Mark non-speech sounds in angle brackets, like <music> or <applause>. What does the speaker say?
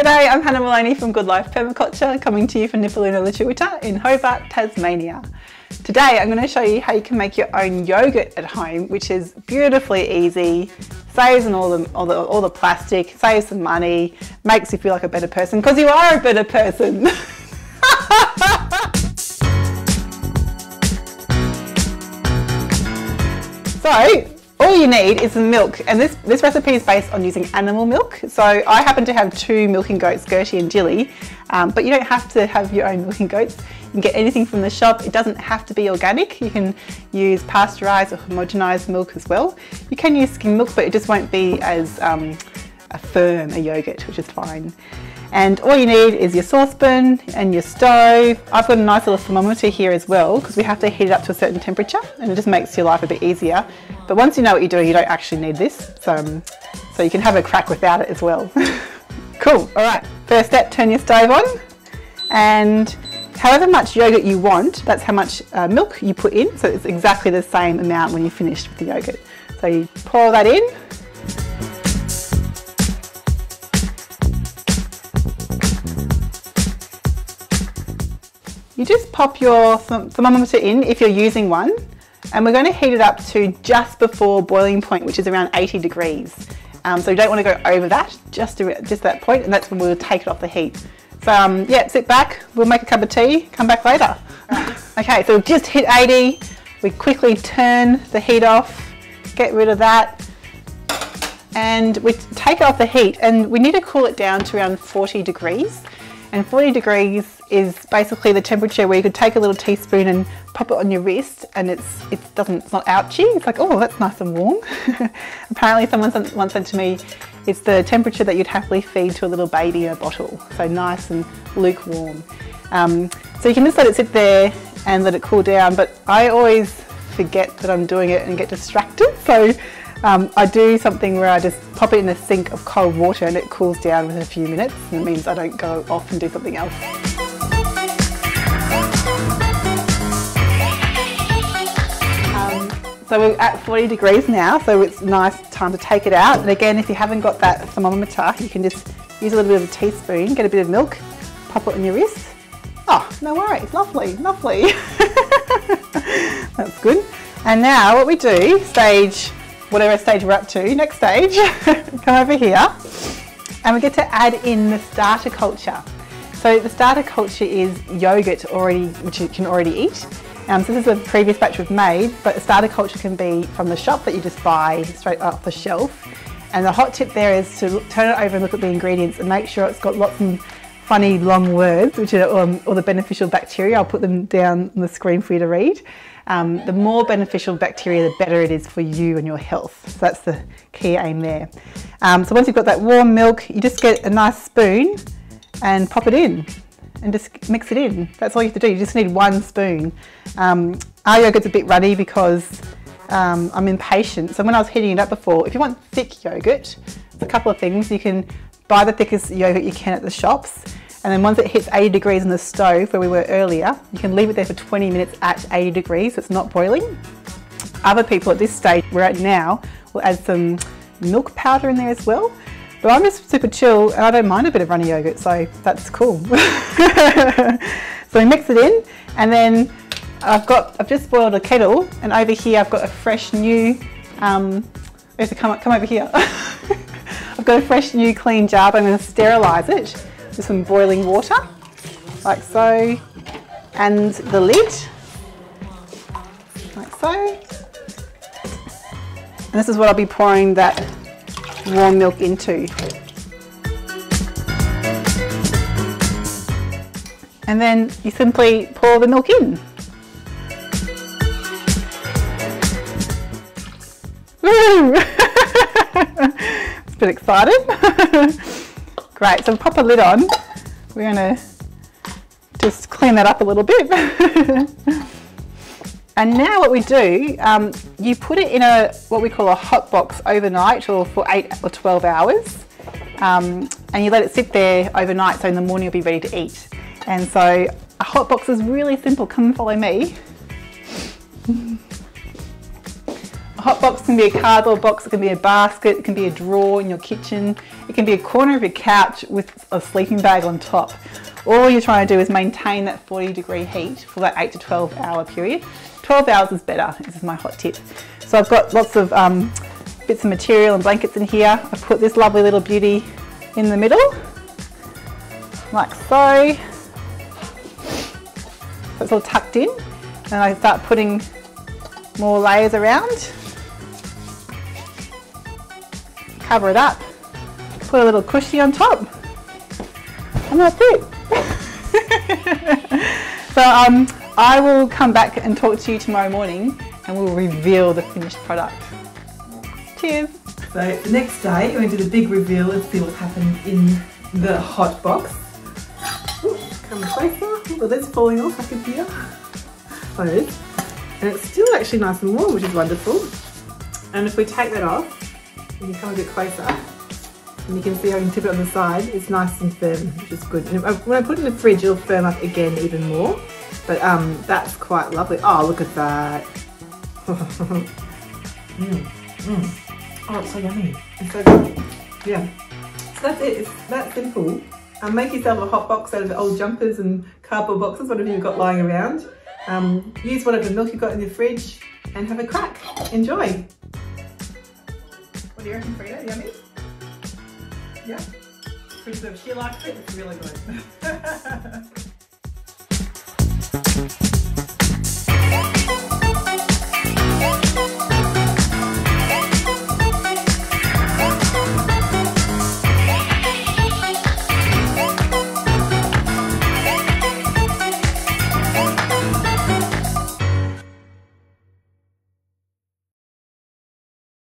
G'day, I'm Hannah Maloney from Good Life Permaculture, coming to you from Nipaluna Lutruwita in Hobart, Tasmania. Today I'm going to show you how you can make your own yogurt at home, which is beautifully easy, saves all the, all the, all the plastic, saves some money, makes you feel like a better person, because you are a better person. <laughs> so, all you need is some milk, and this, this recipe is based on using animal milk. So I happen to have two milking goats, Gertie and Jilly, um, but you don't have to have your own milking goats. You can get anything from the shop. It doesn't have to be organic. You can use pasteurised or homogenised milk as well. You can use skim milk, but it just won't be as um, a firm a yogurt, which is fine. And all you need is your saucepan and your stove. I've got a nice little thermometer here as well because we have to heat it up to a certain temperature and it just makes your life a bit easier. But once you know what you're doing, you don't actually need this. So, um, so you can have a crack without it as well. <laughs> cool, all right. First step, turn your stove on and however much yogurt you want, that's how much uh, milk you put in. So it's exactly the same amount when you're finished with the yogurt. So you pour that in You just pop your thermometer in if you're using one and we're going to heat it up to just before boiling point which is around 80 degrees. Um, so you don't want to go over that, just, to, just that point and that's when we'll take it off the heat. So um, yeah, sit back, we'll make a cup of tea, come back later. <laughs> okay, so we've just hit 80, we quickly turn the heat off, get rid of that and we take off the heat and we need to cool it down to around 40 degrees and 40 degrees is basically the temperature where you could take a little teaspoon and pop it on your wrist and it's it doesn't it's not ouchy. It's like oh that's nice and warm. <laughs> Apparently someone once said to me it's the temperature that you'd happily feed to a little baby in a bottle. So nice and lukewarm. Um, so you can just let it sit there and let it cool down but I always forget that I'm doing it and get distracted. <laughs> So um, I do something where I just pop it in a sink of cold water and it cools down within a few minutes and it means I don't go off and do something else. Um, so we're at 40 degrees now, so it's nice time to take it out. And again, if you haven't got that thermometer, you can just use a little bit of a teaspoon, get a bit of milk, pop it on your wrist. Oh, no worries, lovely, lovely. <laughs> That's good. And now what we do, stage whatever stage we're up to, next stage, <laughs> come over here and we get to add in the starter culture. So the starter culture is yogurt already, which you can already eat. Um, so this is a previous batch we've made, but the starter culture can be from the shop that you just buy straight off the shelf. And the hot tip there is to turn it over and look at the ingredients and make sure it's got lots of funny long words, which are um, all the beneficial bacteria. I'll put them down on the screen for you to read um, the more beneficial bacteria, the better it is for you and your health. So that's the key aim there. Um, so once you've got that warm milk, you just get a nice spoon and pop it in and just mix it in. That's all you have to do. You just need one spoon. Um, our yogurt's a bit runny because um, I'm impatient. So when I was heating it up before, if you want thick yogurt, there's a couple of things. You can buy the thickest yogurt you can at the shops and then once it hits 80 degrees in the stove where we were earlier, you can leave it there for 20 minutes at 80 degrees so it's not boiling. Other people at this stage we're at now will add some milk powder in there as well. But I'm just super chill and I don't mind a bit of runny yogurt, so that's cool. <laughs> so we mix it in and then I've got, I've just boiled a kettle and over here I've got a fresh new, um, come, come over here. <laughs> I've got a fresh new clean jar, but I'm going to sterilise it with some boiling water, like so, and the lid, like so. And this is what I'll be pouring that warm milk into. And then you simply pour the milk in. Woo! <laughs> it's a bit <laughs> Great, so pop a lid on. We're to just clean that up a little bit. <laughs> and now what we do, um, you put it in a what we call a hot box overnight or for 8 or 12 hours. Um, and you let it sit there overnight so in the morning you'll be ready to eat. And so a hot box is really simple. Come follow me. Hot box can be a cardboard box, it can be a basket, it can be a drawer in your kitchen, it can be a corner of your couch with a sleeping bag on top. All you're trying to do is maintain that 40 degree heat for that 8 to 12 hour period. 12 hours is better, this is my hot tip. So I've got lots of um, bits of material and blankets in here. I put this lovely little beauty in the middle, like so. So it's all tucked in. And I start putting more layers around. Cover it up. Put a little cushy on top. And that's it. <laughs> so um, I will come back and talk to you tomorrow morning and we'll reveal the finished product. Cheers. So the next day we're going to do the big reveal and see what happened in the hot box. Come closer. Well, that's falling off, I can hear. Close. And it's still actually nice and warm, which is wonderful. And if we take that off, you can come a bit closer, and you can see I can tip it on the side. It's nice and firm, which is good. When I put it in the fridge, it'll firm up again even more. But um, that's quite lovely. Oh, look at that. <laughs> mm, mm. Oh, it's so yummy. It's so good. Yeah. So that's it. It's that simple. Um, make yourself a hot box out of old jumpers and cardboard boxes, whatever you've got lying around. Um, use whatever milk you've got in your fridge and have a crack. Enjoy. What do you Frida? Yummy? Yeah? She likes it. It's really good. <laughs>